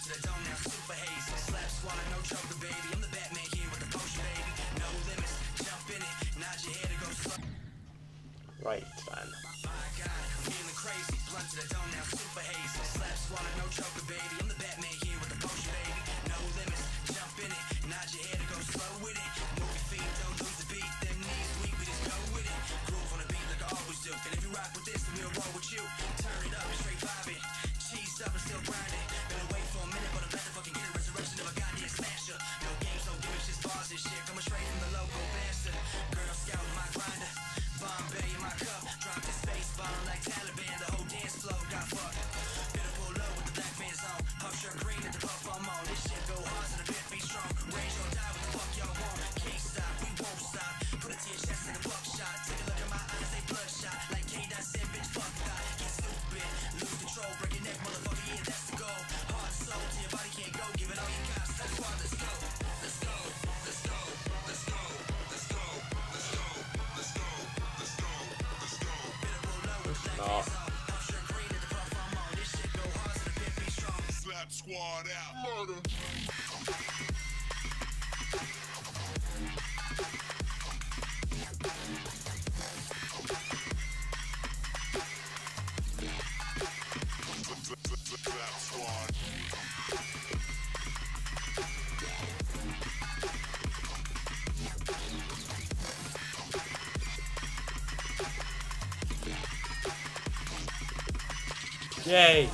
to the dome now, super. Slap squad, no baby. I'm the Batman here with the potion, baby. No limits, jump in it, nod your head to go slow. Right then. My God, I'm feeling crazy. Blunt to the dome now, super. Slap squad, no baby. I'm the Batman here with the potion, baby. No limits, jump in it, nod your head to go slow with it. Don't lose the beat. Them knees weak, we just go with it. Groove on the beat like I always do. And if you rock with this, then we'll roll with you. Turn it up. Slap squad out. Murder. Yay!